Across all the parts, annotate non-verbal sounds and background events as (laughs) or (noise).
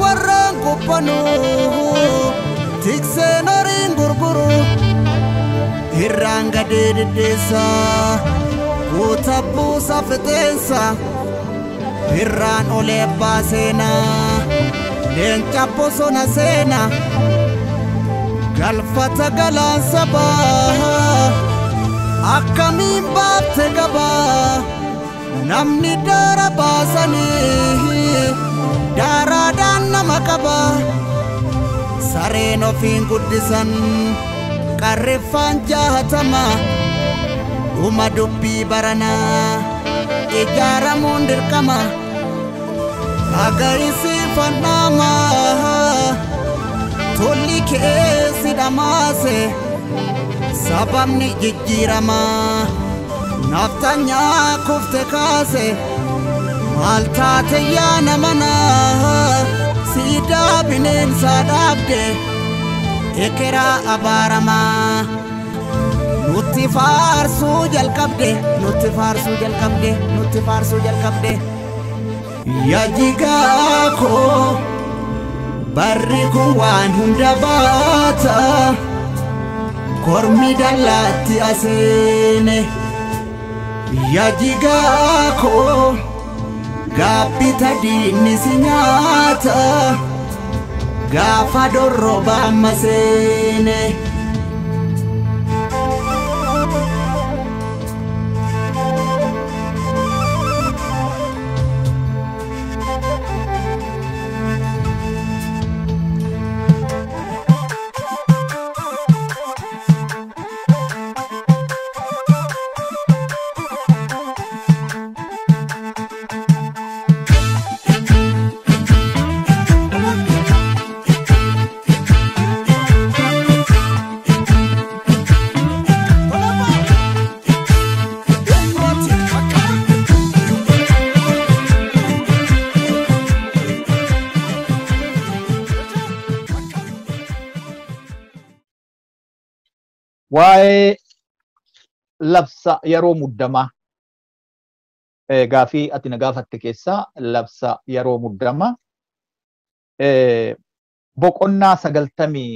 warreen quphanuu tikseen horiin gurguru irraan gadee diddeessa guuta buusa fixeensa irraan olee baaseenaa leenca bosona seena galfata galaan sabaa akkamiin baafte gabaa namni daara baasanii qaba sareen ofiin guddisan qarriffaan jaahatama dhuma dubbii baranaa ijaaramuun dirqama agayisiifannama tolli keessi dhamaase sababni jijjiiramaa naftanyaa kufte kaase maal taate yaa namanaa siidaa bineensaa dhaabde ekeraa abaaramaa nutti faarsuu jalqabde nutti faarsuu jalqabde nutti faarsuu jalqabde yajigaa koo barri kun waan hunda baata kormi dallaatti aseene yajigaa koo Gabbita dinnisi nyaata gaafa dorrobaa amma seene. Waa'ee labsa yeroo muddamaa gaafii ati na gaafatte keessaa labsa yeroo muddamaa boqonnaa sagaltamii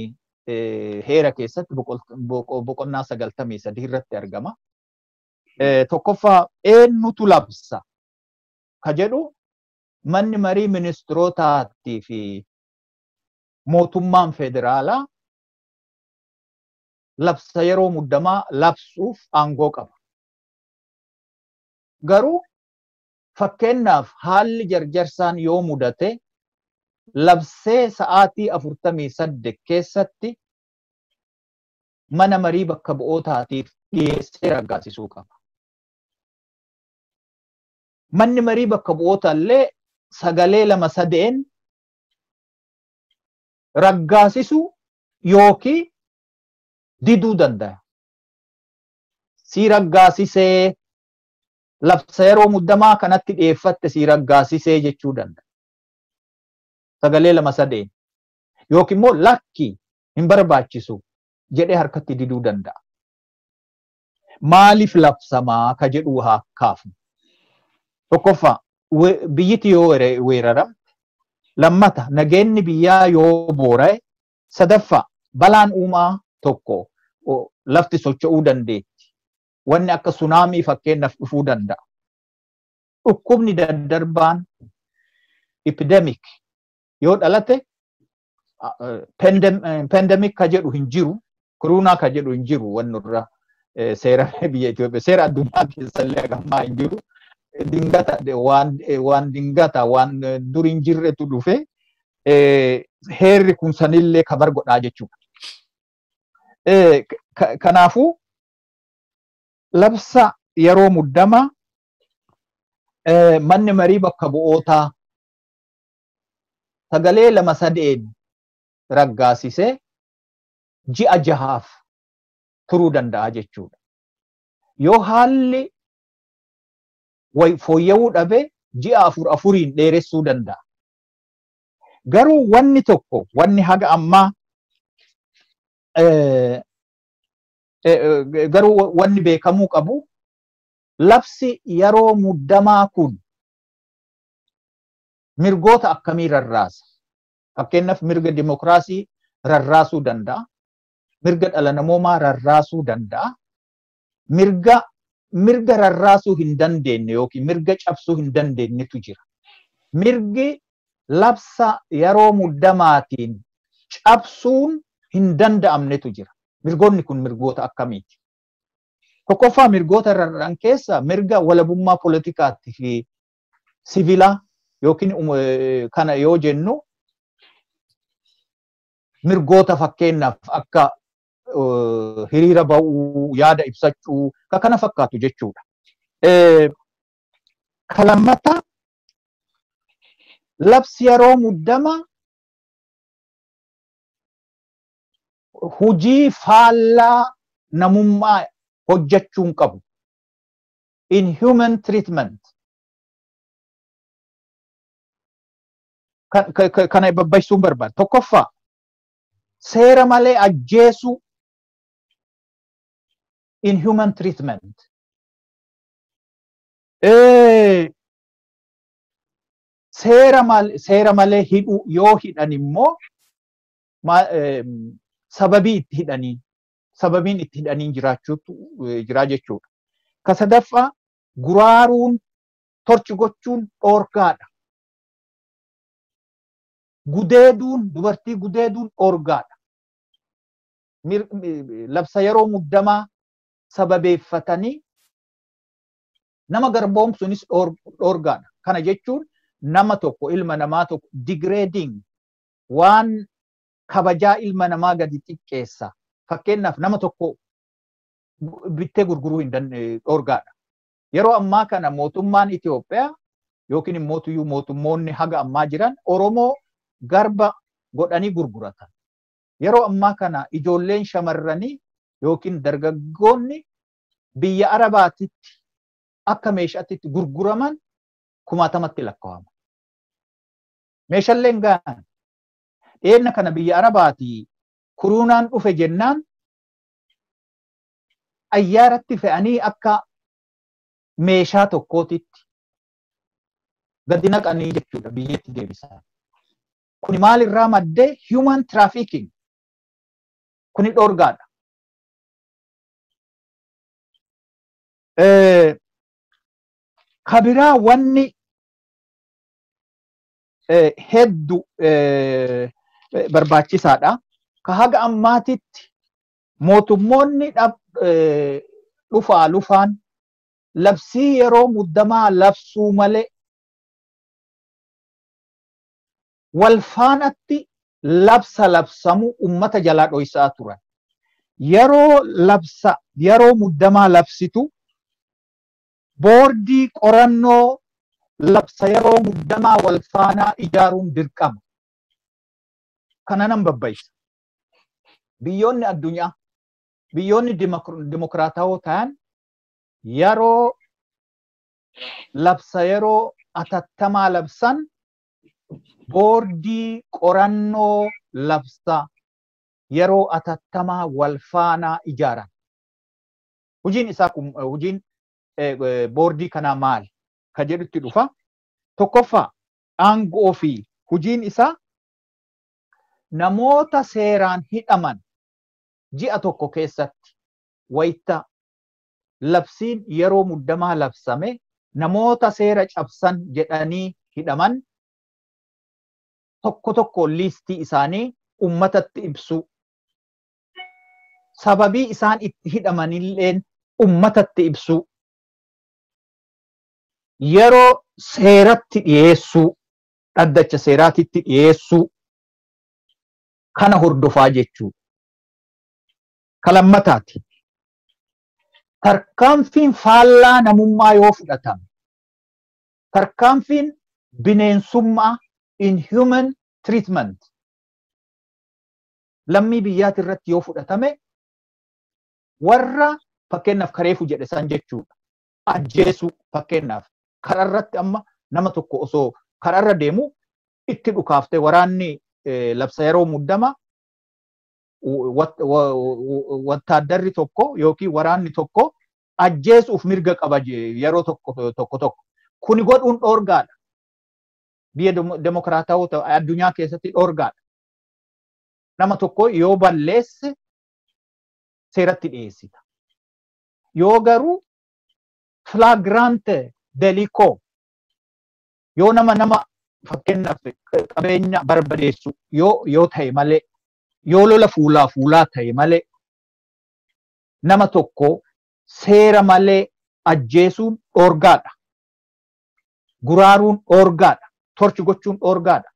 heera keessatti boqonnaa sagaltamii sadii irratti argama. Tokkoffaa eenyutu labsa? Ka jedhu manni marii ministirootaatii fi mootummaan federaalaa labsa yeroo muddamaa labsuuf aangoo qaba. Garuu fakkeenyaaf haalli jarjarsaan yoo mudate labsee sa'aatii afurtamii saddeet keessatti mana marii bakka bu'ootaatiif dhiyeessee raggaasisuu qaba. Manni marii bakka bu'oota illee sagalee lama sadeen raggaasisuu yookiin diduu danda'a. Si raggaasisee labsa yeroo muddamaa kanatti dhiyeeffatte si raggaasisee jechuu danda'a. Sagalee lama sadeen yookiin immoo lakki hin barbaachisu jedhee harkatti diduu danda'a. Maaliif labsamaa ka jedhu haa kaafnu. Tokkoffaa biyyiti yoo weeraramte lammata nageenyi biyyaa yoo boora'e sadaffaa balaan uumaa tokko lafti socho'uu dandeetti. Wanni akka sunaamii fakkeenyaaf dhufuu danda'a. Dhukkubni daddarbaan epidemic yoo dhalate pandemic ka jedhu hin jiru, koronaa ka jedhu hin jiru wanni irra seera (laughs) biyya Itoophiyaa seera addunyaa keessa illee gammaa hin jiru. Dingata waan dingata waan dur hin jirretu dhufe heerri kun sanillee kabar godhaa jechuudha. Kanaafuu labsa yeroo muddamaa manni marii bakka bu'ootaa sagalee lama sadeen raggaasisee ji'a jahaaf turuu danda'a jechuudha. Yoo haalli fooyya'uu dhabe ji'a afur afuriin dheeressuu danda'a. Garuu wanni tokko wanni haga ammaa garuu wanni beekamuu qabu labsi yeroo muddamaa kun mirgoota akkamii rarraasa? Fakkeenyaaf mirga dimokiraasii rarraasuu danda'a. Mirga dhala namoomaa rarraasuu danda'a. Mirga mirga rarraasuu hin dandeenye yookiin mirga cabsuu hin dandeenyetu jira. Mirgi labsa yeroo muddamaatiin cabsuun hin danda'amnetu jira. Mirgoonni kun mirgoota akkamiiti? Tokkoffaa mirgoota rarraan keessa mirga walabummaa poolitikaatti fi siviilaa yookiin kana yoo jennu mirgoota fakkeenyaaf akka hiriira ba'uu, yaada ibsachuu, ka kana fakkaatu jechuudha. Kalammata labsi yeroo muddama hujii faallaa namummaa hojjechuu hin qabu. Inhuman treatment. Kana babbaisuun barbaada. Tokkoffaa seera malee ajjeesuu inhuman treatment. Seera malee hidhuu yoo hidhan immoo sababii itti hidhanii sababiin itti hidhanii jiraachuutu jira jechuudha. Ka guraaruun torchi gochuun dhoorgaadha. Gudeeduun dubartii gudeeduun dhoorgaadha. Labsa yeroo muddamaa sababeeffatanii nama garboomsuunis dhoorgaadha. Kana jechuun nama tokko ilma namaa tokko digreediing waan kabajaa ilma namaa gadi xiqqeessa. Fakkeenyaaf nama tokko bittee gurguruu hin dhoorgaadha. Yeroo ammaa kana mootummaan Itoophiyaa yookiin immoo mootummoonni haga ammaa jiran Oromoo garba godhanii gurguratan. Yeroo ammaa kana ijoolleen shamarranii yookiin dargaggoonni biyya Arabaatitti akka meeshaatti gurguraman kumaatamatti lakkaa'ama. Meeshaaleen gahan dhiyeenna kana biyya Arabaatii kuruunaan dhufe jennaan ayyaaratti fe'anii akka meeshaa tokkootitti gadi naqanii jechuudha biyyatti deebisan. Kuni maalirraa maddee human trafficking kuni dhoorgaadha. Kabiraa wanni hedduu barbaachisaadha. Ka haga ammaatitti mootummoonni dhufaa lufaan labsii yeroo muddamaa labsuu malee walfaanatti labsa labsamu ummata jalaa dhoysaa turan. Yeroo labsa yeroo muddamaa labsitu boordii qorannoo labsa yeroo muddamaa walfaanaa ijaaruun dirqama. Kana nan babbayisa. Biyyoonni addunyaa biyyoonni dimokiraatawoo ta'an yeroo labsa yeroo atattamaa labsan boordii qorannoo labsa yeroo atattamaa walfaanaa ijaaran. Hojiin isaa kun hojiin boordii kanaa maali? Ka jedhutti dhufa. Tokkoffaa aangoo fi hojiin isaa namoota seeraan hidhaman ji'a tokko keessatti wayita labsiin yeroo muddamaa labsame namoota seera cabsan jedhanii hidhaman tokko tokko liistii isaanii ummatatti ibsu. Sababii isaan itti hidhamanilleen ummatatti ibsu. Yeroo seeratti dhiyeessuu, dhaddacha seeraatitti dhiyeessuu kana hordofaa jechuudha. Kalammataati. Tarkaanfiin faallaa namummaa yoo fudhatame, tarkaanfiin bineensummaa inhuman treatment lammii biyyaati irratti yoo fudhatame warra fakkeenyaaf kareefu jedhe san jechuudha. Ajjeesuu fakkeenyaaf kararratti amma nama tokko osoo kararra deemu itti dhukaaftee waraanni labsa yeroo muddama wattaaddarri tokko yookiin waraanni tokko ajjeesuuf mirga qaba yeroo tokko tokko. Kuni godhuun dhoorgaadha. biyya demokiraatawaa addunyaa keessatti dhorgaadha. Nama tokko yoo balleesse seeratti dhiyeessita. Yoo garuu flagrante delikoo yoo nama nama fakkeenyaaf qabeenya barbadeessu yoo yoo ta'e malee yoo lola fuulaa fuulaa ta'e malee nama tokko seera malee ajjeesuun dhorgaadha. Guraaruun dhorgaadha. Torchi gochuun dhorgaadha.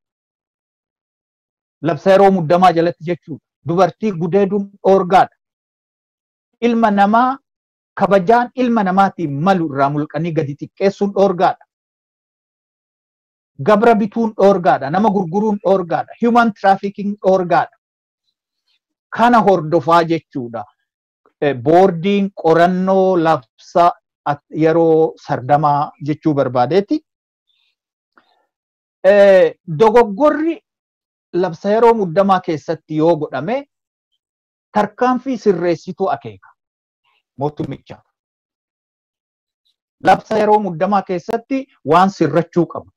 Labsa yeroo muddamaa jalatti jechuudha. Dubartii gudeeduun dhorgaadha. Ilma namaa kabajaan ilma namaatiin malu irraa mulqanii gadi xiqqeessuun dhorgaadha. Gabra bituun dhorgaadha. Nama gurguruun dhorgaadha. Human trafficking dhorgaadha. Kana hordofaa jechuudha. Boordiin qorannoo labsa yeroo sardamaa jechuu barbaadeeti. Dogoggorri labsa yeroo muddamaa keessatti yoo godhame tarkaanfii sirreessituu akeeka mootummichaaf. Labsa yeroo muddamaa keessatti waan sirrachuu qabu.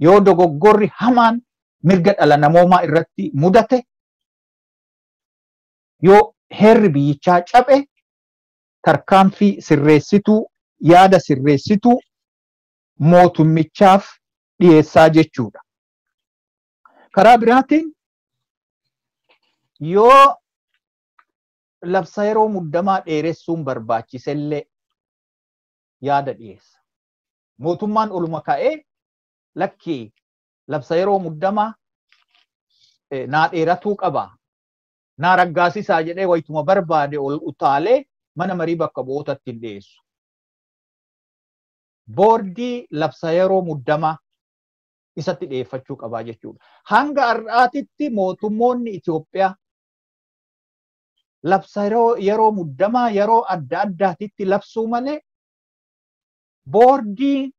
Yoo dogoggorri hamaan mirga dhala namoomaa irratti mudate yoo heerri biyyichaa cabe tarkaanfii sirreessituu yaada sirreessituu mootummichaaf dhiyeessaa jechuudha. Karaa biraatiin yoo labsa yeroo muddamaa dheeressuun barbaachisellee yaada dhiyeessa. Mootummaan oluma ka'ee lakkii labsa yeroo muddamaa naa dheeratuu qaba. Naa raggaasisaa jedhee wayituma barbaade ol utaalee mana marii bakka bu'ootatti hin dhiyeessu. Boordii labsa yeroo muddamaa isatti dhiyeeffachuu qabaa jechuudha. Hanga har'aatitti mootummoonni Itoophiyaa labsa yeroo muddamaa yeroo adda addaatitti labsuu malee boordii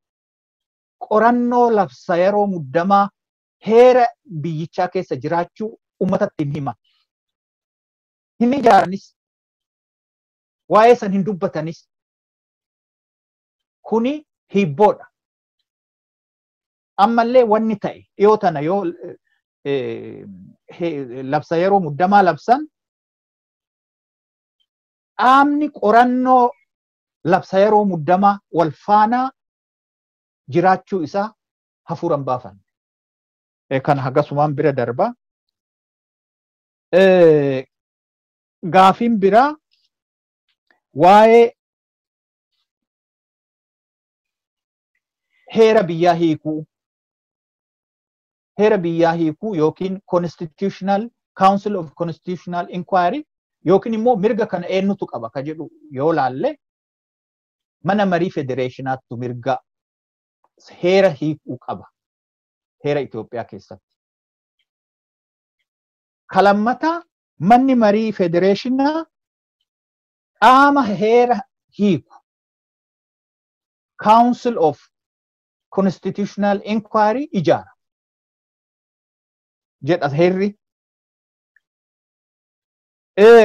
qorannoo labsa yeroo muddamaa heera biyyichaa keessa jiraachuu uummatatti hin himan. Hin ijaaranis waa'ee san hin dubbatanis kuni hibboodha. Ammallee wanni ta'e dhiyoo tana yoo labsa yeroo muddamaa labsan dhaabni qorannoo labsa yeroo muddamaa wal faanaa jiraachuu isaa hafuuran baafanne. Kan hagasumaan bira darba. Gaafiin biraa waa'ee heera biyyaa hiikuu heera biyyaa hiikuu yookiin constitutional council of constitutional inquiry yookiin immoo mirga kana eenyutu qaba ka jedhu yoo laalle mana marii federeeshinaattu mirga heera hiikuu qaba heera Itoophiyaa keessatti. Kalammata manni marii federeeshinaa qaama heera hiiku council of constitutional inquiry ijaara jedha heerri.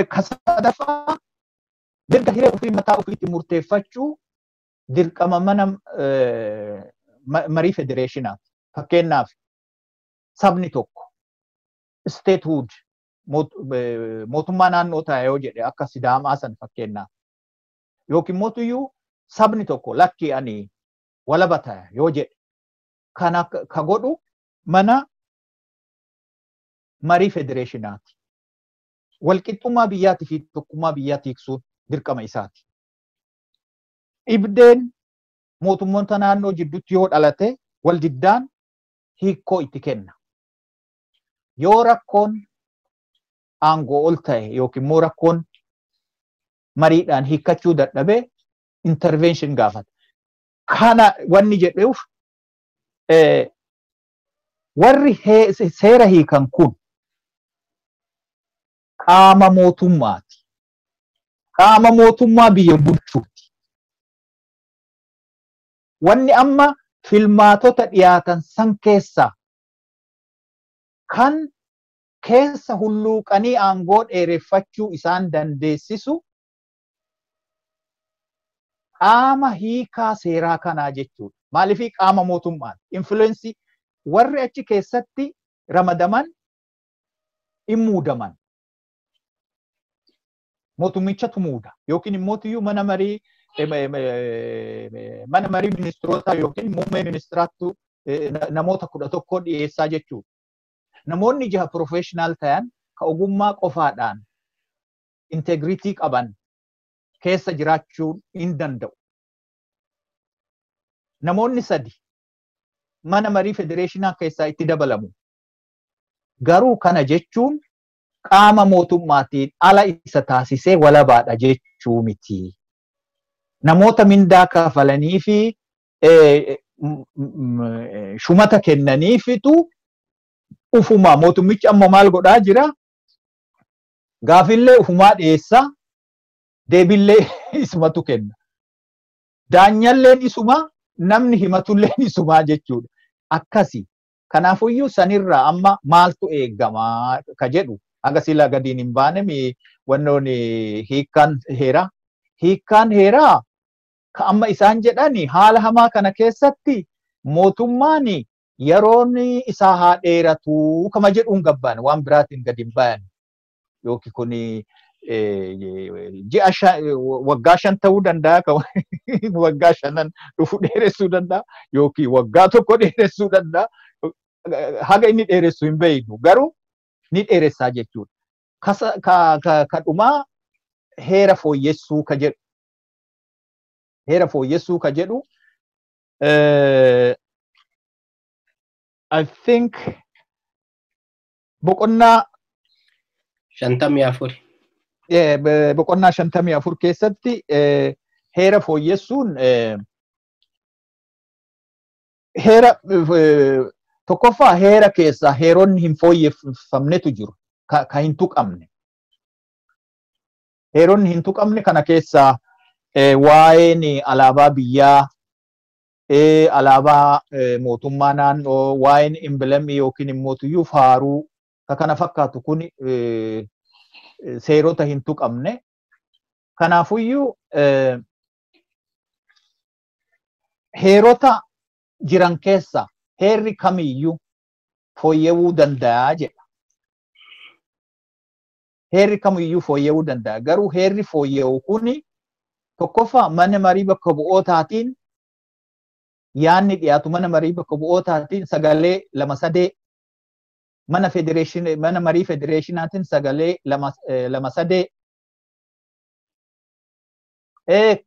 Kasadaffaa mirga hiree ofii mataa ofiitti murteeffachuu dirqama mana marii federeeshinaati. Fakkeenyaaf sabni tokko statehood mootummaa naannoo ta'a yoo jedhe akka sidaamaa san fakkeenyaaf yookiin mootuyyuu sabni tokko lakki ani walaba ta'a yoo jedhe kana ka godhu mana marii federeeshinaati. Walqixxummaa biyyaatii fi tokkummaa biyyaa tiiksuun dirqama isaati. Dhibdeen mootummoota naannoo jidduutti yoo dhalate wal diddaan hiikoo itti kenna. Yoo rakkoon aangoo ol ta'e yookiin immoo rakkoon mariidhaan hiikkachuu dadhabee intervention gaafata. Kana wanni jedhuuf warri seera hiikan kun qaama mootummaati. Qaama mootummaa biyya bulchuuti. Wanni amma filmaatota dhiyaatan san keessaa kan keessa hulluuqanii aangoo dheereffachuu isaan dandeessisu qaama hiikaa seeraa kanaa jechuudha. Maaliif qaama mootummaati? Influensii warri achi keessatti ramadaman in muudaman. Mootummichatu muuda yookiin immoo mana marii mana marii ministiroota yookiin muummee ministiraattu namoota kudha tokko dhiyeessaa jechuudha. Namoonni jaha professional ta'an ka ogummaa qofaadhaan integritii qaban keessa jiraachuu hin danda'u. Namoonni sadi mana marii federeeshinaa keessaa itti dabalamu. Garuu kana jechuun qaama mootummaatiin ala isa taasisee walabaadha jechuu miti. Namoota mindaa kafalanii fi shumata kennaniifitu ufuma mootummichi amma maal godhaa jira gaafillee ufumaa dhiyeessaa deebillee isumatu kenna. Daanyalleen isuma namni himatulleen isumaa jechuudha. Akkasi. Kanaafuyyuu sanirraa amma maaltu eegamaa ka jedhu haga sila gadiin hin baane wannoon hiikkaan heeraa. Hiikkaan heeraa amma isaan jedhani haala hamaa kana keessatti mootummaan yeroon isaa haa dheeratu kama jedhuun gabbaan waan biraatiin gadi hin bayan yookiin kun ji'a waggaa shan ta'uu danda'a (laughs) waggaa shanan dhufu dheeressuu danda'a yookiin waggaa tokko dheeressuu danda'a haga inni dheeressu hin beeynu garuu ni dheeressaa jechuudha. Ka dhumaa heera fooyyessuu ka jedhu heera fooyyessuu ka jedhu I think boqonnaa shantamii afur. Boqonnaa shantamii afur keessatti heera fooyyessuun heera tokkoffaa heera keessaa heeronni hin fooyyeffamnetu jiru ka hin tuqamne. Heeronni hin tuqamne kana keessaa waa'een alaabaa biyyaa alaabaa mootummaa naannoo waa'een imbilamii yookiin immoo tuyyuu faaruu ka kana fakkaatu kun seerota hin tuqamne. Kanaafuyyuu heerota jiran keessa heerri kamiyyuu fooyya'uu danda'a jedha. Heerri kamiyyuu fooyya'uu danda'a. Garuu heerri fooyya'u kuni tokkoffaa mana marii bakka bu'ootaatiin yaanni dhiyaatu mana marii bakka bu'ootaatiin sagalee lama sadee mana mana marii federeeshinaatiin sagalee lama lama sadee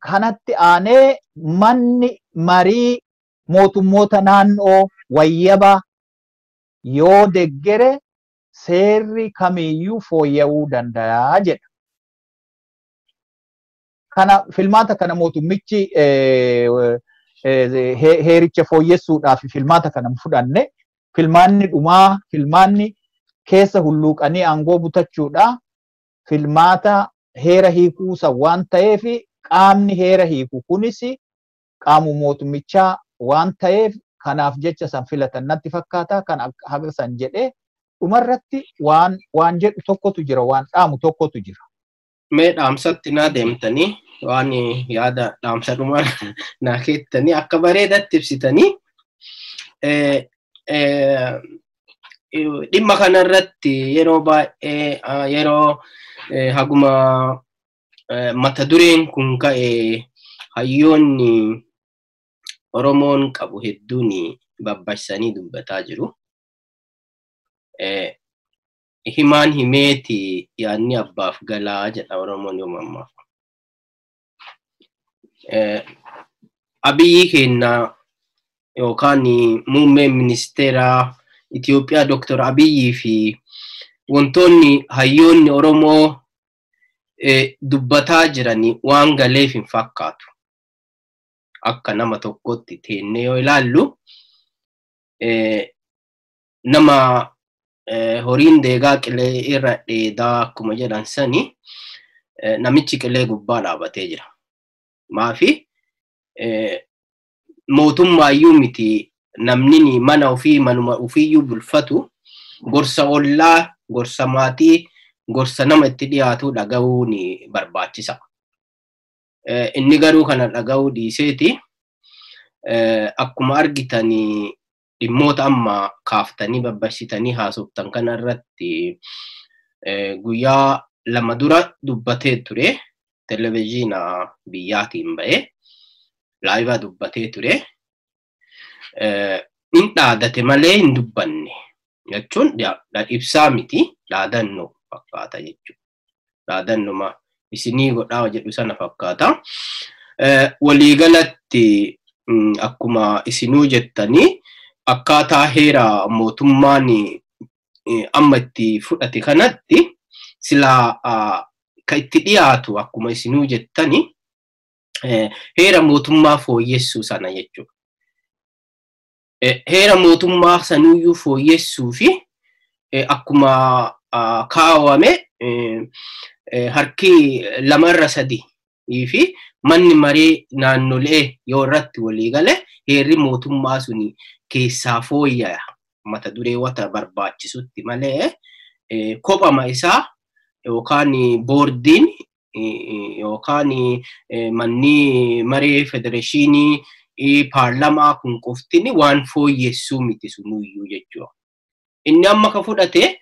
kanatti aanee manni marii mootummoota naannoo wayyaba yoo deggere seerri kamiyyuu fooyya'uu danda'a jedha. Kana filmaata kana mootummichi heericha fooyyessuudhaaf filmaata kana fudhanne filmaanni dhumaa filmaanni keessa hulluuqanii aangoo butachuudha filmaata heera hiikuusa waan ta'eef qaamni heera hiiku kunis qaamu mootummichaa waan ta'eef kanaaf jecha san filatan natti fakkaata kan haga san jedhee dhumarratti waan waan jedhu tokkotu jira waan dhaamu tokkotu jira. Mee dhaamsatti naa deemtanii waan yaada dhaamsa dhumaa (laughs) naa keettanii akka bareedatti ibsitanii dhimma kanarratti yeroo baay'ee yeroo haguma mata dureen kun ka'e hayyoonni Oromoon qabu hedduun babbasanii dubbataa jiru. Himaan himeeti yaadni abbaaf galaa jedha Oromoon yoo ammaaf. Abiyyi keenya yookaan muummeen ministeeraa Itoophiyaa Dr. Abiyyii fi wantoonni hayyoonni Oromoo dubbataa jiran waan galeef hin fakkaatu. Akka nama tokkotti teennee yoo ilaallu nama horiin deegaa qilee irra dheedaa akkuma jedhan sani namichi qilee gubbaa dhaabatee jira. Maafi mootummaayyuu miti namni mana ofii manuma ofiiyyuu bulfatu gorsa ollaa, gorsa maatii, gorsa nama itti dhiyaatu dhaga'uu ni barbaachisa. Inni garuu kana dhaga'uu dhiiseeti akkuma argitan dhimmoota amma kaaftanii babbashitanii haasoftan kana irratti guyyaa lama dura dubbatee ture televezyiina biyyaatiin ba'ee laayivaa dubbatee ture. In dhaadate malee hin dubbanne jechuun ibsaa miti dhaadannoo fakkaata jechuudha. Dhaadannuma isinii godhaa jedhu sana fakkaata. Waliigalatti akkuma isinuu jettanii akkaataa heera mootummaan amma itti fudhate kanatti silaa kan itti dhiyaatu akkuma isinuu jettanii heera mootummaa fooyyessuu sana jechuudha. Heera mootummaa sanuyyuu fooyyessuu fi akkuma kaawwame harki lamarra sadi fi manni maree naannolee yoo irratti walii gale heerri mootummaa suni keessaa fooyyaya mata dureewwata barbaachisutti malee kophama isaa yookaan boordiin yookaan manni maree federeeshinii paarlamaa kun qoftin waan fooyyessuu miti sunuyyuu jechuudha. Inni amma ka fudhate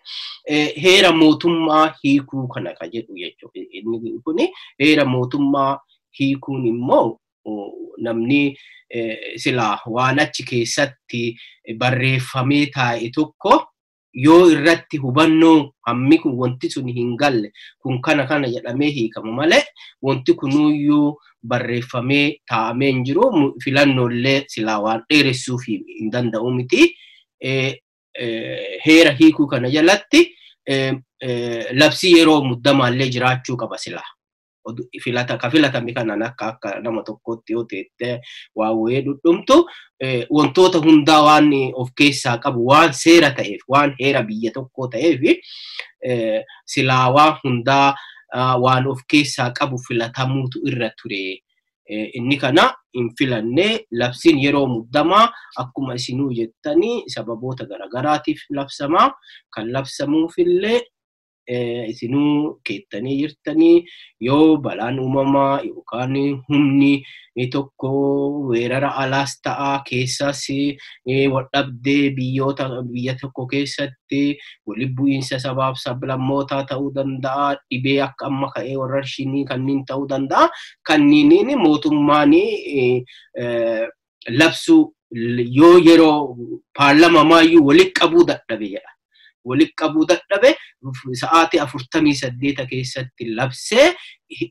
heera mootummaa hiikuu kana ka jedhu jechuudha. Inni kun heera mootummaa hiikuun immoo namni silaa waan achi keessatti barreeffamee taa'e tokko yoo irratti hubannoo hammi kun wanti sun hin galle kun kana kana jedhamee hiikama malee wanti kunuyyuu barreeffamee taa'amee hin jiru filannollee silaa waan dheeressuuf hin danda'u miti. Heera hiikuu kana jalatti labsii yeroo muddamaallee jiraachuu qaba silaa. Filatame kanan akka akka nama tokkotti yoo teette waa wayee dhudhumtu wantoota hundaa waan of keessaa qabu waan seera ta'eef waan heera biyya tokkoo ta'eef silaa waan hundaa waan of keessaa qabu filatamuutu irra ture. Inni kana hin filannee labsiin yeroo muddamaa akkuma isinuu jettanii sababoota garagaraatiif labsamaa kan labsamuufillee isinuu keettanii jirtanii yoo balaan uumamaa yookaan humni tokko weerara alaas ta'aa keessas waldhabdee biyyoota biyya tokko keessatti walitti bu'iinsa sabaaf sablammootaa ta'uu danda'a dhibee akka amma ka'ee warra shinii kanneen ta'uu danda'a kanniiniin mootummaan labsuu yoo yeroo paarlamamaayyuu walitti qabuu dadhabe jedha. Walitti qabuu dadhabe sa'aatii afurtamii saddeeta keessatti labsee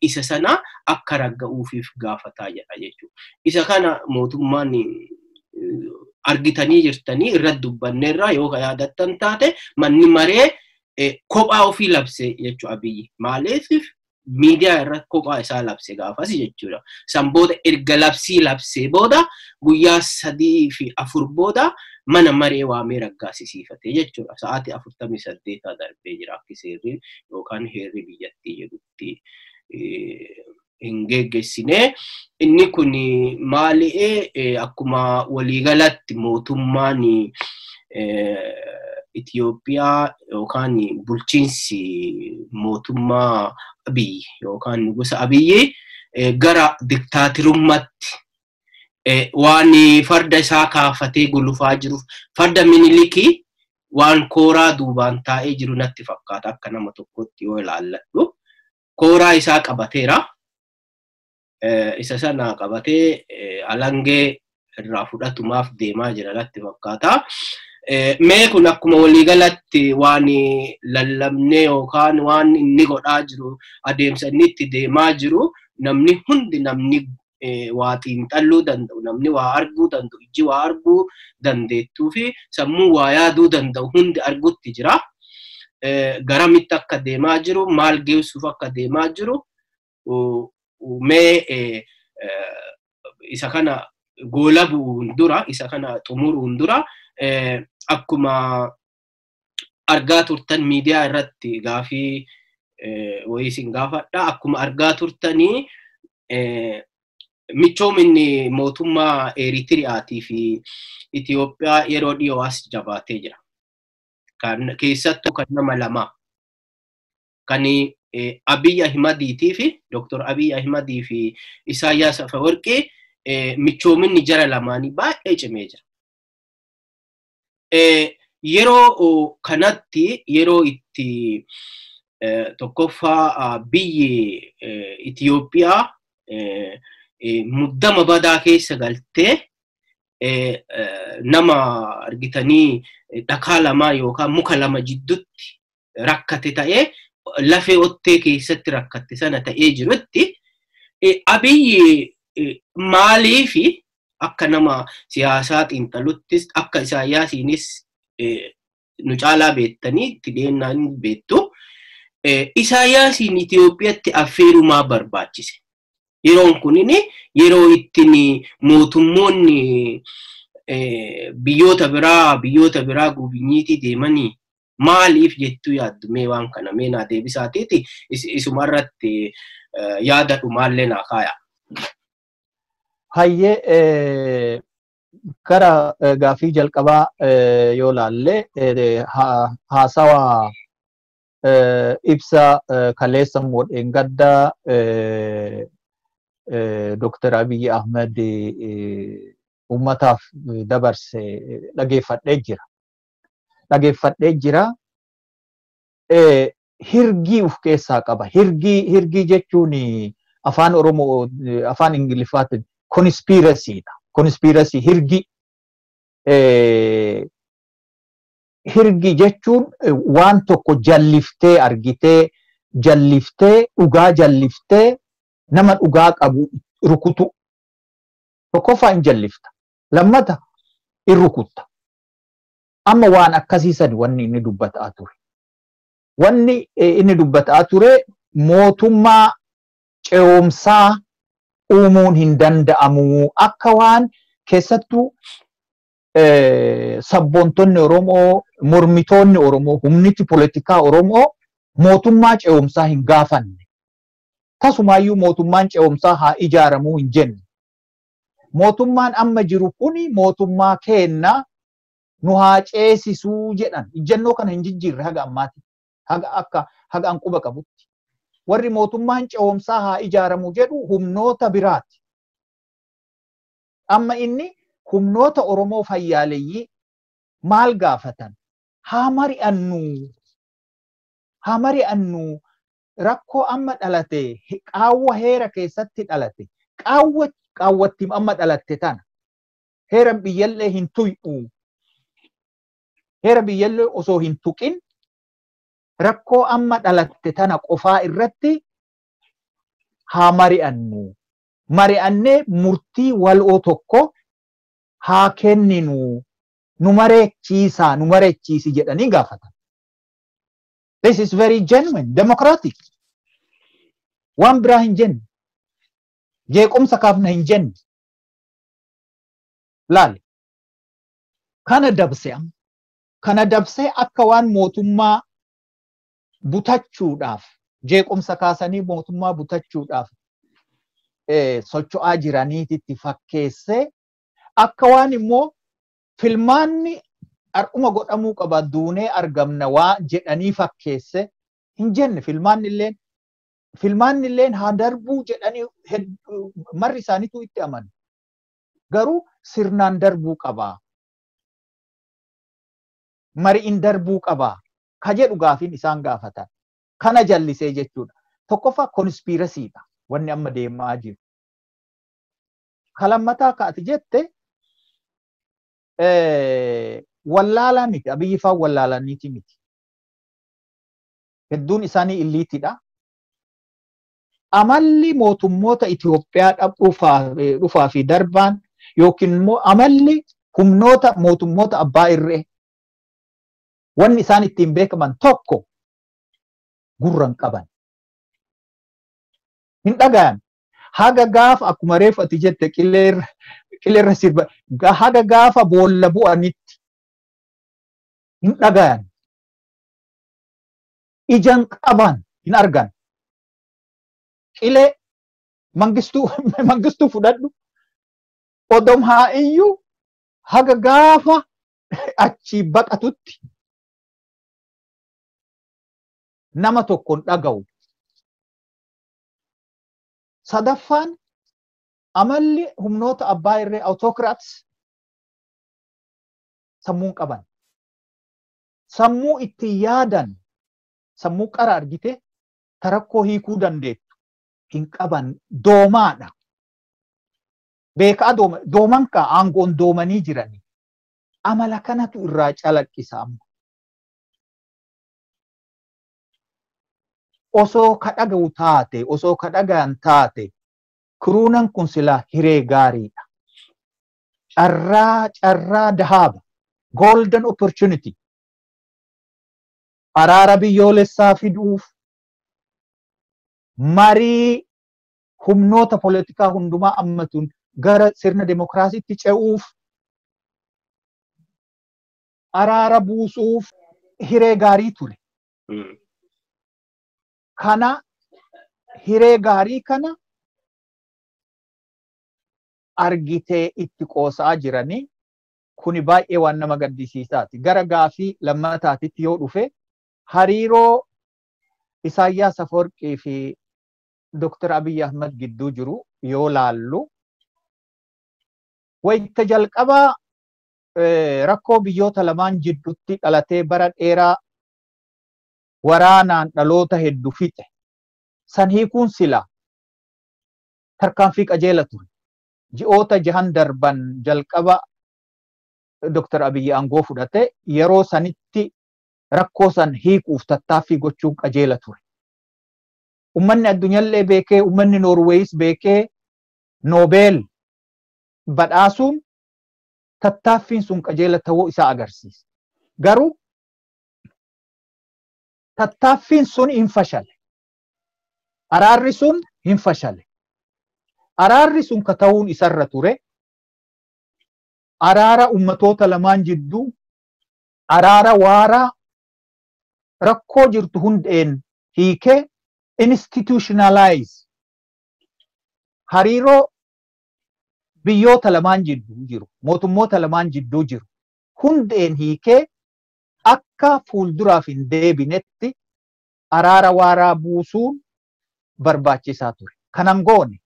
isa sana akka ragga'uufiif gaafataa jedha jechuudha. Isa kana mootummaan argitanii jirtanii irratti dubbanneerraa yoo yaadattan taate manni maree kophaa ofii labse jechuudha biyyi. Maaliif miidiyaa irratti kophaa isaa labse gaafas jechuudha. San booda erga labsii labsee booda guyyaa sadii fi afur booda mana maree waamee raggaasisiifate jechuudha. Sa'aatii afurtamii saddeetaa darbee jira akka seerri yookaan heerri biyyattii jedhutti hin geggeessine. Inni kun maali'ee akkuma waliigalatti mootummaan Itoophiyaa yookaan bulchiinsi mootummaa Abiyyi yookaan gosa Abiyyi gara diktaatirummaatti waan farda isaa kaafatee gulufaa jiruuf farda minilikii waan kooraa duubaan taa'ee jiru natti fakkaata akka nama tokkotti yoo ilaalladhu. Kooraa isaa qabateera. Isa sana qabatee alangee irraa fudhatumaaf deemaa jira natti fakkaata. Mee kun akkuma waliigalatti waan lallabnee yookaan waan inni godhaa jiru adeemsa inni itti deemaa jiru namni hundi namni waa xiinxalluu danda'u namni waa arguu danda'u iji waa arguu dandeettuu fi sammuu waa yaaduu danda'u hundi argutti jira. Garamitti akka deemaa jiru maal geessuuf akka deemaa jiru mee isa kana goola bu'uun dura isa kana xumuruun dura akkuma argaa turtan miidiyaa irratti gaafii wayii isin gaafadha akkuma argaa turtanii michoominni mootummaa Eritiriyaa fi Itoophiyaa yeroo dhiyoo as jabaatee jira. Keessattuu kan nama lama. Kan Abiy Ahimadiitii fi Dr. Abiy Ahimadi fi Isaayyaas Afeworqii michoominni jara lamaanii baay'ee cimee jira. Yeroo kanatti yeroo itti tokkoffaa biyyi Itiyoophiyaa muddama badaa keessa galtee nama argitanii dhakaa lama yookaan muka lama jidduutti rakkate ta'ee lafee ottee keessatti rakkatte sana ta'ee jirutti abiyyi maaliifi akka nama siyaasaa xiinxaluttis akka isaayyaasiinis nu caalaa beektanii itti deemnaan beektu isaayyaasiin Itoophiyaatti affeerumaa barbaachise. Yeroon kunin yeroo ittiin mootummoonni biyyoota biraa biyyoota biraa gubinyiitii deemanii maaliif jettuu yaaddu mee waan kana mee naa deebisaateeti isumarratti yaada dhumaallee naa kaaya. Hayyee gara gaafii jalqabaa yoo laalle haasawa ibsa kaleessa modheen gaddaa Dr. Abiy Ahmed ummataaf dabarse dhageeffadhee jira. Dhageeffadhee jira. Hirgii of keessaa qaba. Hirgii jechuun afaan Oromoo afaan Ingiliffaatiin konspirasiidha. Konspirasii hirgii. Hirgi jechuun waan tokko jalliftee argitee jalliftee dhugaa jalliftee nama dhugaa qabu rukutu. Tokkoffaa hin jallifta. Lammata in rukutta. Amma waan akkasiisan wanni inni dubbataa ture. Wanni inni dubbataa ture mootummaa ce'umsaa uumuun hin danda'amu akka waan keessattuu sabboontonni Oromoo, mormitoonni Oromoo, humniti poolitikaa Oromoo mootummaa ce'umsaa hin gaafanne. Tasumaayyuu mootummaan ce'umsaa haa ijaaramuu hin jenne. Mootummaan amma jiru kuni mootummaa keenna nu haa ceesisuu jedhan. Ijjannoo kana hin jijjiirre haga ammaati. Haga akka haga an quba qabutti. Warri mootummaan ce'umsaa haa ijaaramu jedhu humnoota biraati. Amma inni humnoota Oromoo fayyaaleeyyii maal gaafatan? Haa mari'annu. Haa mari'annu. Rakkoo amma dhalate qaawwa heera keessatti dhalate qaawwa qaawwatti amma dhalatte tana heera biyyallee hin tuy'u. Heera biyyallee osoo hin tuqin rakkoo amma dhalatte tana qofaa irratti haa mari'annu. Mari'annee murtii wal'oo tokko haa kenninu. Nu mareechiisaa nu mareechiisi jedhanii gaafatan. This is very genuine, democratic. Waan biraa hin jenne. Jeequmsa kaafna hin jenne. Laali. Kana dabse kana dabsee akka waan mootummaa butachuudhaaf jeequmsa kaasanii mootummaa butachuudhaaf socho'aa jiraniititti fakkeessee akka waan immoo filmaanni har'uma godhamuu qaba duunee argamna waa jedhanii fakkeesse hin jenne filmaanni illeen filmaanni illeen haa darbuu jedhanii marri isaaniitu itti amanu. Garuu sirnaan darbuu qabaa. Mari'in darbuu qabaa. Ka jedhu gaafiin isaan gaafatan. Kana jallisee jechuudha. Tokkoffaa konspirasiidha wanni amma deemaa jiru. Kalammataa kaati jette wallaalaa miti abiyyi faan wallaalaniiti miti. Hedduun isaanii illiitidha. Amalli mootummoota Itoophiyaa dhufaa fi darbaan yookiin immoo amalli humnoota mootummoota abbaa irree wanni isaan ittiin beekaman tokko gurran qaban. Hin dhagayan. Haga gaafa akkuma reefu ati jette qileerra sirba haga gaafa boolla bu'anitti hin dhagayan. Ijaan qaban hin argan. Qilee mangistuu (laughs) mangistuu fudhadhu odom haa iyyuu haga gaafa (laughs) achii baqatutti nama tokkoon dhaga'u. Sadaffaan amalli humnoota abbaa irree autokiraats sammuun qaban sammuu itti yaadan sammuu qara argite ta rakkoo hiikuu dandeettu hin qaban doomaadha. Beekaa dooma dooman kaa aangoon doomanii jirani. Amala kanatu irraa calaqqisa amma. Osoo ka dhaga'u taate osoo ka dhaga'an taate kuruunan kun silaa hiree gaariidha. Carraa carraa dahaaba golden opportunity araara biyyoolessaa fiduuf marii humnoota poolitikaa hundumaa ammatuun gara sirna demokiraasiitti ce'uuf araara buusuuf hiree gaarii ture. Kana hiree gaarii kana argitee itti qoosaa jiranii kuni baay'ee waan nama gaddisiisaati. Gara gaafii lammataatitti yoo dhufe hariiroo Isaayyaas Afawarqii fi Dr. Abiy Ahmad gidduu jiru yoo laallu wayita jalqabaa rakkoo biyyoota lamaan jidduutti dhalatee bara dheeraa waraanaan dhaloota hedduu fixe san hiikuun sila tarkaanfii qajeela ture. Ji'oota jahan darban jalqaba Dr. Abiy aangoo fudhate yeroo sanitti rakkoo san hiikuuf tattaaffii gochuun qajeela ture. Uummanni addunyaallee beekee, uummanni Noorweeyis beekee Noobeel badhaasuun tattaaffiin sun qajeela ta'uu isaa agarsiisa. Garuu tattaaffiin sun hin fashale. Araarri sun hin fashale. Araarri sun ka ta'uun isarra ture. Araara ummatoota lamaan jidduu araara waaraa rakkoo jirtu hundeen hiikee institutionalize hariiroo biyyoota lamaan jidduu jiru mootummoota lamaan jidduu jiru hundeen hiikee akka fuulduraaf hin deebinetti araara waaraa buusuun barbaachisaa ture. Kanan goone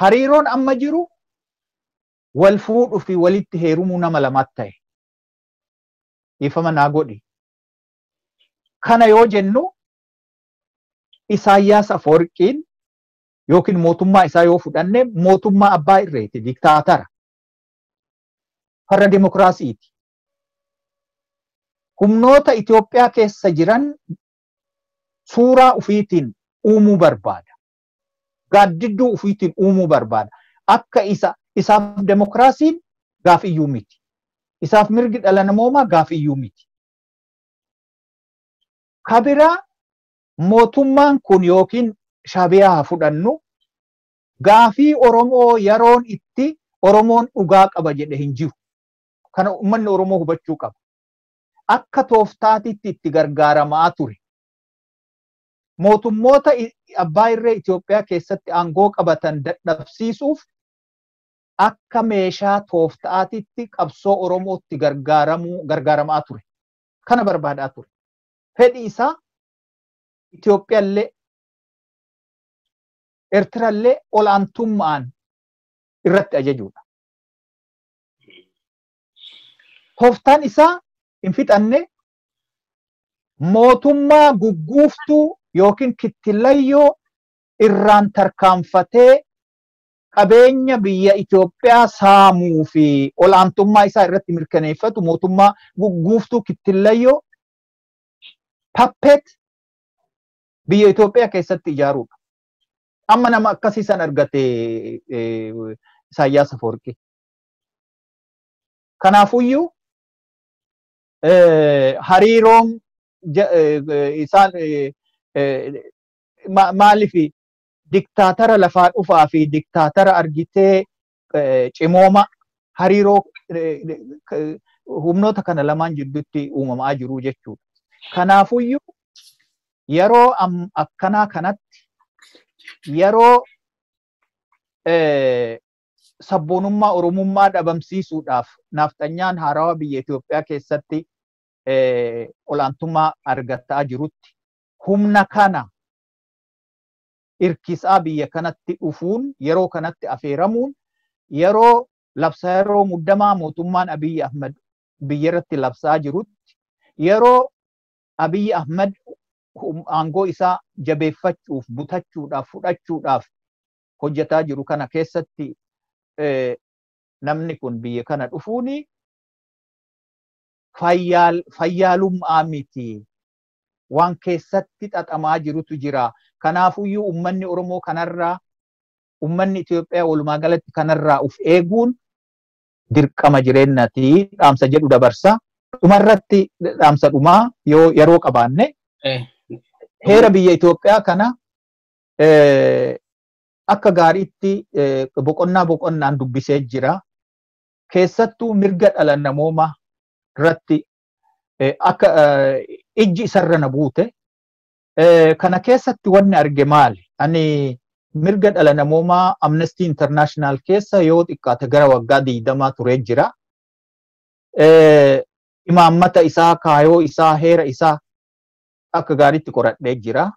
hariiroon amma jiru wal fuudhuu fi walitti heerumuu nama lamaatti ta'e. Ifama naa godhi. Kana yoo jennu Isaayyaas Afawarqiin yookiin mootummaa isaa yoo fudhanne mootummaa abbaa irreeti diktaatara. Farra dimokiraasiiti. Humnoota Itoophiyaa keessa jiran suuraa ufiitiin uumuu barbaada. Gaaddidduu ufiitiin uumuu barbaada. Akka isa isaaf demokiraasiin gaaf iyyuu miti. Isaaf mirgi dhala namoomaa gaaf iyyuu miti. Kabiraa mootummaan kun yookiin shabiyaa fudhannu gaafii Oromoo yeroon itti Oromoon dhugaa qaba jedhe hin jiru. Kana uummanni Oromoo hubachuu qaba. Akka tooftaatitti itti gargaaramaa ture. Mootummoota abbaa irree Itoophiyaa keessatti aangoo qabatan dadhabsiisuuf akka meeshaa tooftaatitti qabsoo Oromootti gargaaramaa ture. Kana barbaadaa ture. Fedhi isaa Itoophiyaallee Eertiraallee olaantummaan irratti ajajuudha. Tooftaan isaa hin fixanne mootummaa gugguuftuu yookiin kittilayyoo irraan tarkaanfatee qabeenya biyya Itoophiyaa saamuu fi olaantummaa isaa irratti mirkaneeffatu mootummaa gugguuftuu kittilayyoo pappet biyya Itoophiyaa keessatti ijaaruudha. Amma nama akkasii san argate Isaayyaas Afawarqii. Kanaafuyyuu hariiroon isaan maaliif diktaatara lafaa dhufaa fi diktaatara argitee cimooma hariiroo humnoota kana lamaan jidduutti uumamaa jiru jechuudha. Kanaafuyyuu yeroo akkanaa kanatti yeroo sabboonummaa oromummaa dhabamsiisuudhaaf nafxanyaan haarawaa biyya Itoophiyaa keessatti olaantummaa argataa jirutti. Humna kana irkisaa biyya kanatti dhufuun yeroo kanatti afeeramuun yeroo labsaa yeroo muddamaa mootummaan Abiy Ahmad biyya irratti labsaa jirutti yeroo Abiy Ahmad aangoo isaa jabeeffachuuf butachuudhaaf fudhachuudhaaf hojjetaa jiru kana keessatti namni kun biyya kana dhufuuni fayyaalummaa miti. Waan keessatti xaxamaa jirutu jira. Kanaafuyyuu uummanni Oromoo kanarraa uummanni Itoophiyaa walumaa galatti kanarraa uf eeguun dirqama jireenyaati dhaamsa jedhu dabarsa. Dhumarratti dhaamsa dhumaa yoo yeroo qabaanne heera biyya Itoophiyaa kana akka gaariitti boqonnaa boqonnaan dubbisee jira. Keessattuu mirga dhala namoomaa irratti akka ijji isarra na buute. Kana keessatti wanni arge maali? Ani mirga dhala namoomaa Amnesty International keessa yoo xiqqaate gara waggaa digdamaa turee jira. Imaammata isaa, kaayoo isaa, heera isaa akka gaariitti qoradhee jira.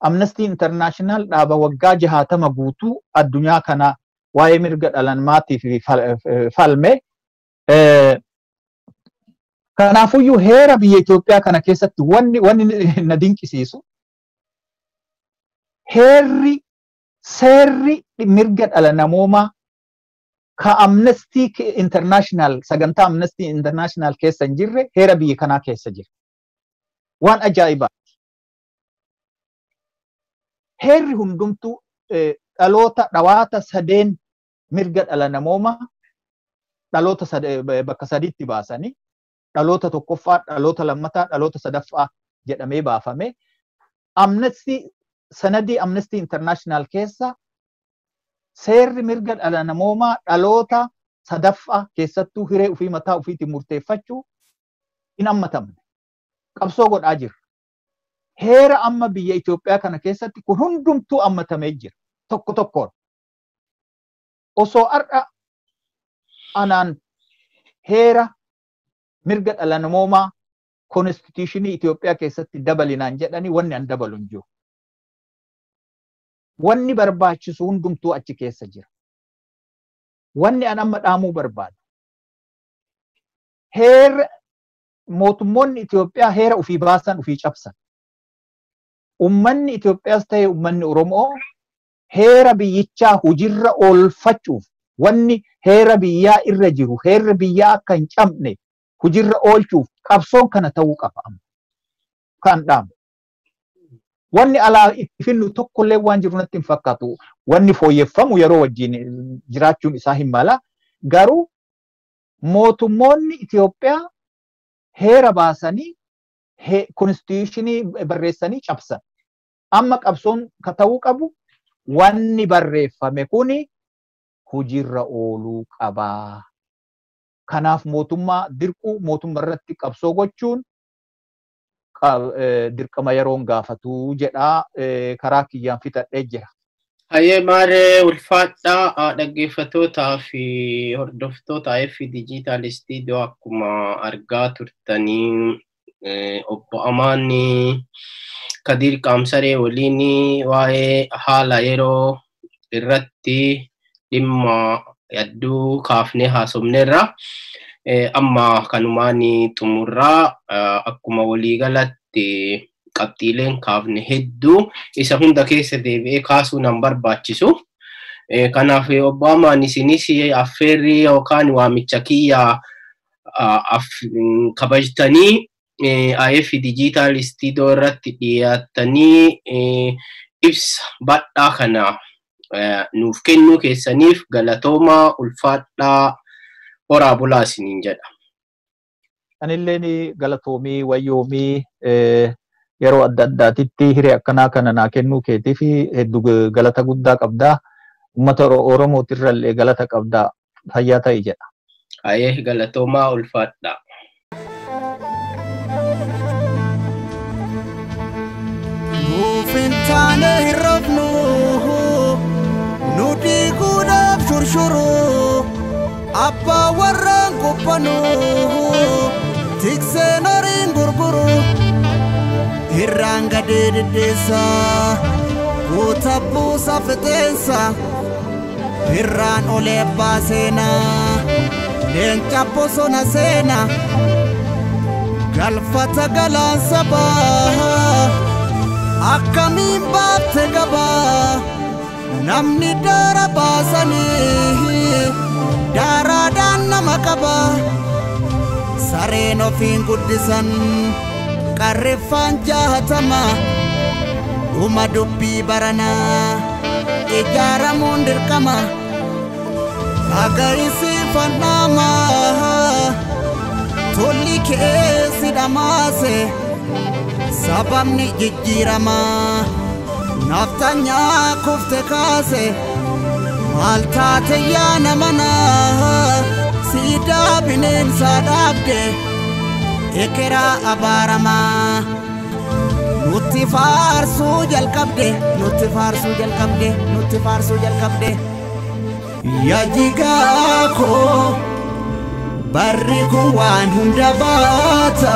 Amnesty International dhaaba waggaa jahaatama guutuu addunyaa kana waa'ee mirga dhala namaatiif falme. Kanaafuyyuu heera biyya Itoophiyaa kana keessatti wanni wanni na dinqisiisu heerri seerri mirga dhala namoomaa ka Amnesty International sagantaa Amnesty International keessa hin jirre heera biyya kanaa keessa jira. Waan ajaa'ibaa. Heerri hundumtuu dhaloota dhawaata sadeen mirga dhala namoomaa dhaloota bakka sadiitti baasanii dhaloota tokkoffaa, dhaloota lammataa, dhaloota sadaffaa jedhamee baafame. Amnesty sanadii Amnesty International keessa seerri mirga dhala namoomaa dhaloota sadaffaa keessattuu hiree ofii mataa ofiitiin murteeffachuu hin hammatamne. Qabsoo godhaa jira. Heera amma biyya Itoophiyaa kana keessatti kun hundumtuu hammatamee jira. Tokko tokkoon. Osoo har'a anaan heera mirga dhala namoomaa konstituushinii Itoophiyaa keessatti dabalinaan jedhanii wanni an dabalu hin jiru. Wanni barbaachisu hundumtuu achi keessa jira. Wanni an amma dhaamuu barbaadu. Heera mootummoonni Itoophiyaa heera ofii baasan ofii cabsan. Ummanni Itoophiyaas ta'e ummanni Oromoo heera biyyichaa hujirra oolfachuuf wanni heera biyyaa irra jiru heerri biyyaa akka hin cabne hujirra oolchuuf qabsoon kana ta'uu qaba amma. Kan dhaamu. Wanni alaa finnu tokkollee waan jiru natti hin fakkaatu. Wanni fooyyeffamu yeroo wajjin jiraachuun isaa hin mala. Garuu mootummoonni Itoophiyaa heera baasanii konstituushinii barreessanii cabsan. Amma qabsoon ka ta'uu qabu wanni barreeffame kuni hojiirra ooluu qabaa. Kanaaf mootummaa dirquu mootummaa irratti qabsoo gochuun dirqama yeroon gaafatu jedhaa karaa kiyyaan fixadhee jira. Hayyee maaree ulfaadhaa dhaggeeffattootaa fi hordoftoota F Digital Studio akkuma argaa turtanii obbo Amaanni Kadir Qaamsaree waliin waa'ee haala yeroo irratti dhimma yadduu kaafnee haasofneerra. Amma kanumaan xumurraa akkuma waliigalatti qabxiileen kaafne hedduu isa hunda keessa deebi'ee kaasuu nan barbaachisu. Kanaaf obbo Amaan isinis affeerri yookaan waamicha kiyya kabajtanii IF Digital Studio irratti dhiyaattanii ibsa badhaa kana nuuf kennuu keessaniif galatoomaa ulfaadhaa horaa bulaa isiniin jedha. Anilleen galatoomii wayyoomii yeroo adda addaatitti hiree akkanaa kana naa kennuu keetiif hedduu galata guddaa qabdaa. Uummata Oromootirrallee galata qabdaa. Fayyaa ta'i jedha. Ayee galatoomaa ulfaadhaa. Nuuf hin taane hin ሹርሹሩ አባ ወረን ቆበኑ tiksee nariin gurguru hirraan gadee diddeessa guuta buusa fixeensa hirraan olee abbaa seenaa leenca bosona seena galfata galaan sabaa akkamiin baatte gabaa. Namni daara baasanii daaraadhaan nama qaba sareen ofiin guddisan qarreeffaan jaahatama dhuma dubbii baranaa ijaaramuun dirqama. Agayisiifannama tolli keessi dhamaase sababni jijjiirama taate yaa namana siidaa bineensaa dhaabde ekeraa abaaramaa nutti faarsuu jalqabde nutti faarsuu jalqabde nutti faarsuu jalqabde yajigaa koo barri kun waan hunda baata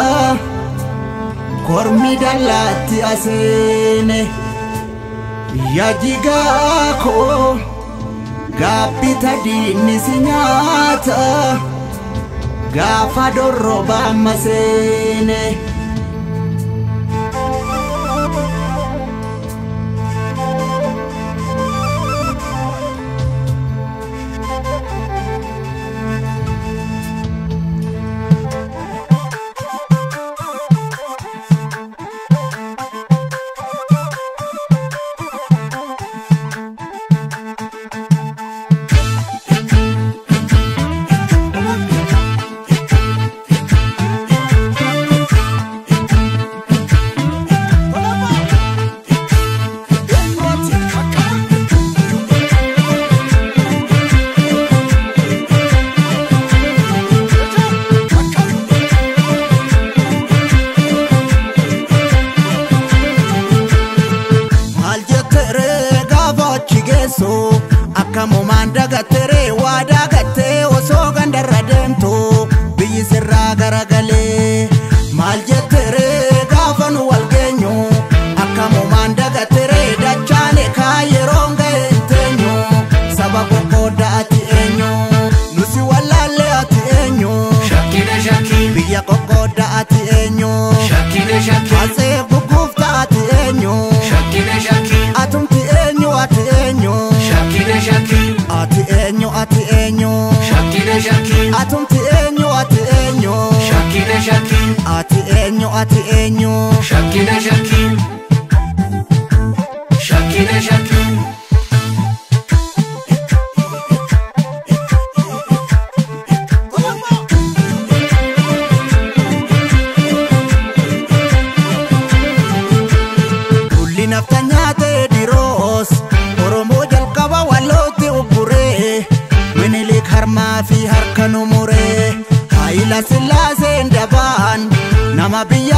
kormi dallaatti aseene yadigako gaabbita diinnisi nyaata gaafa dorroba ammaseene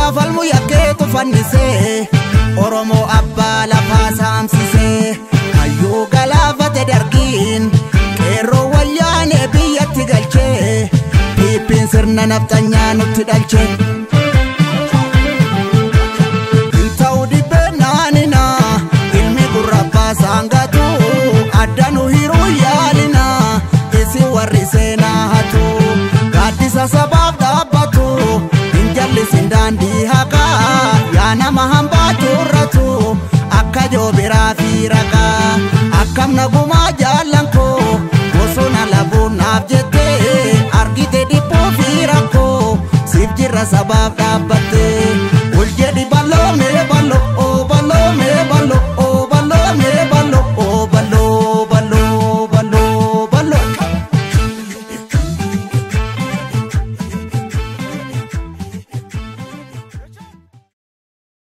nama biyyaa falmu yakkeetu fannisee oromoo abbaa lafaa saamsisee hayyuu galaafate dargiin qeerroo wayyaanee biyyatti galchee piippiin sirna naftanyaa nutti dhalchee haqaa yaa nama hambaa turratu akka joobiraa fi raqaa akkam nagumaa jaallan koo bosona labuun naaf jettee argite dhibbuu fi rakkoo siif jirra sabaaf dhaabba